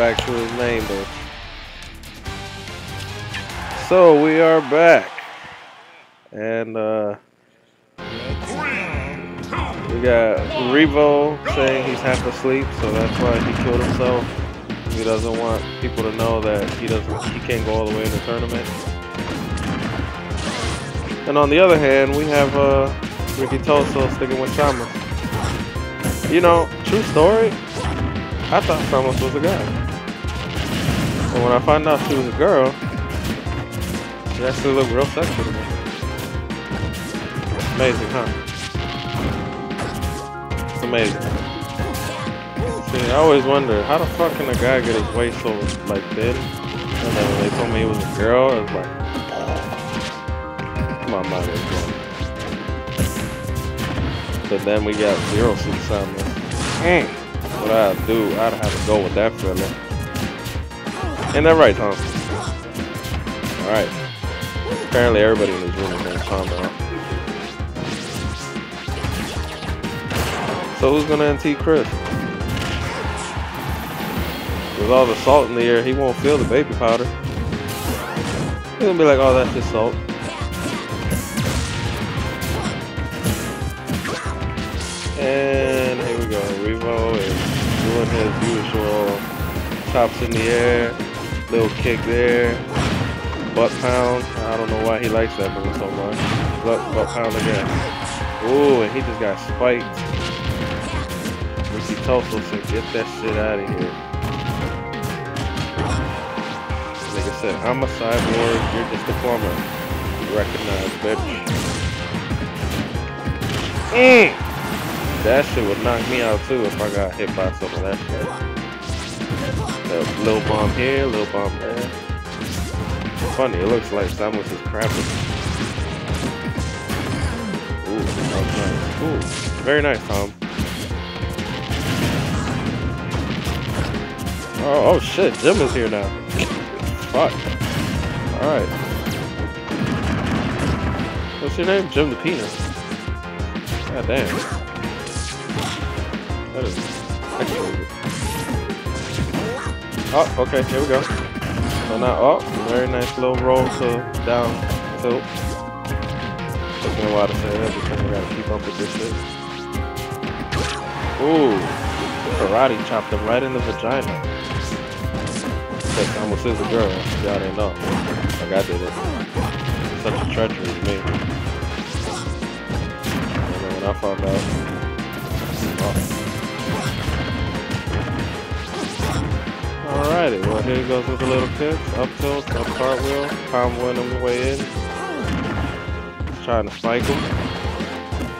back to his name though. So we are back. And uh we got Revo saying he's half asleep, so that's why he killed himself. He doesn't want people to know that he doesn't he can't go all the way in the tournament. And on the other hand, we have uh Riki Toso sticking with Samus. You know, true story, I thought Samus was a guy. And when I found out she was a girl, she actually looked real sexy to me. Amazing, huh? It's amazing. See, I always wonder, how the fuck can a guy get his waist so, like, thin? And then when they told me he was a girl, I was like, my mind is. But then we got Zero Suit Samus. Mm. What I'd do, I'd have to go with that fella. Ain't that right, Tom? Alright. Apparently everybody in this room is named Tom now. So who's gonna NT Chris? With all the salt in the air, he won't feel the baby powder. He's gonna be like, oh, that's just salt. And here we go. Revo is doing his usual chops in the air, little kick there, butt pound. I don't know why he likes that move so much. Butt, butt pound again. Ooh, and he just got spiked. Riki Toso said, get that shit out of here. Like I said, I'm a cyborg, you're just a plumber. Recognize, bitch. Mm. That shit would knock me out too if I got hit by some of that shit. That little bomb here, little bomb there. Funny, it looks like Samus is crapping. Ooh, that was nice. Ooh, very nice, Tom. Oh, oh shit, Jim is here now. Fuck. Alright. What's your name? Jim the Penis. God damn. That is excellent. Oh, okay, here we go. So now, oh, very nice little roll to down tilt. Took me a while to say that because I gotta keep up with this shit. Ooh, karate chopped him right in the vagina. Because I almost is a girl, y'all didn't know. Like I did it. Such a treachery to me. And then when I found out, oh. Here he goes with a little kick, up tilt, up cartwheel, comboing him the way in. Trying to spike him.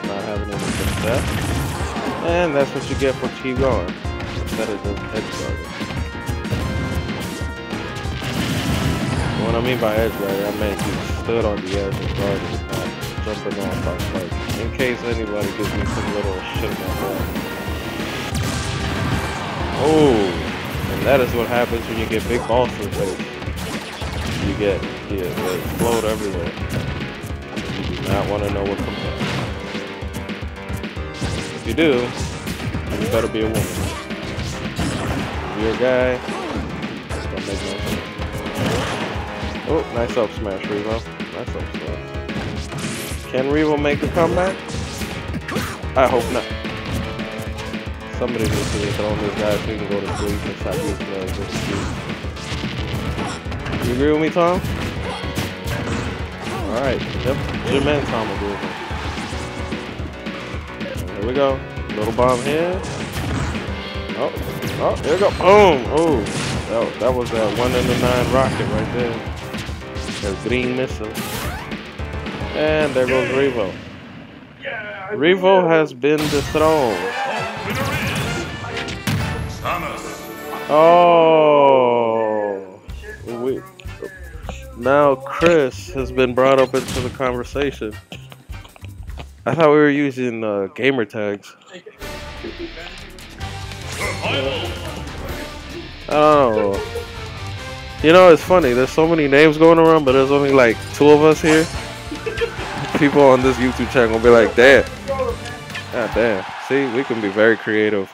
Not having any success. And that's what you get for keep going. Instead of just edge guarding. What I mean by edge guarding, I mean he stood on the edge and guarded, not jumping off by spike. In case anybody gives me some little shit in my head. Oh! That is what happens when you get big the face. You get, yeah, they explode everywhere. You do not want to know what comes up. If you do, you better be a woman. If you're a guy, don't make no sense. Oh, nice up smash, Revo. Nice up smash. Can Revo make a comeback? I hope not. Somebody needs to be throwing this guy so he can go to sleep and stop using that as You agree with me, Tom? Alright, yep, Jim and Tom agree with me. Here we go. Little bomb here. Oh, oh, there we go. Boom! Oh, that, that was that one in the nine rocket right there. That green missile. And there goes Revo. Revo has been dethroned. Oh. We, now Chris has been brought up into the conversation. I thought we were using uh, gamer tags. Oh. You know, it's funny. There's so many names going around, but there's only like two of us here. People on this YouTube channel will be like, damn. God damn. See, we can be very creative.